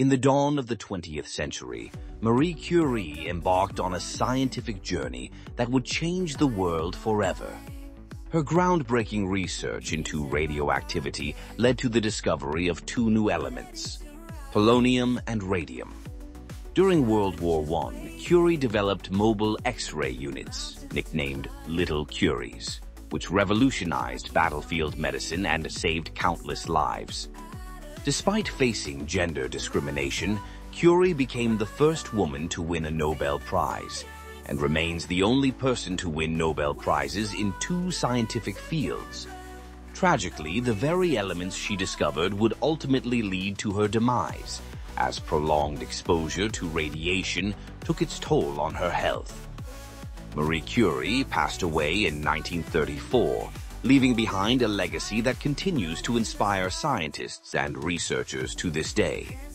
In the dawn of the 20th century, Marie Curie embarked on a scientific journey that would change the world forever. Her groundbreaking research into radioactivity led to the discovery of two new elements, polonium and radium. During World War I, Curie developed mobile X-ray units, nicknamed Little Curies, which revolutionized battlefield medicine and saved countless lives. Despite facing gender discrimination, Curie became the first woman to win a Nobel Prize and remains the only person to win Nobel Prizes in two scientific fields. Tragically, the very elements she discovered would ultimately lead to her demise, as prolonged exposure to radiation took its toll on her health. Marie Curie passed away in 1934, leaving behind a legacy that continues to inspire scientists and researchers to this day.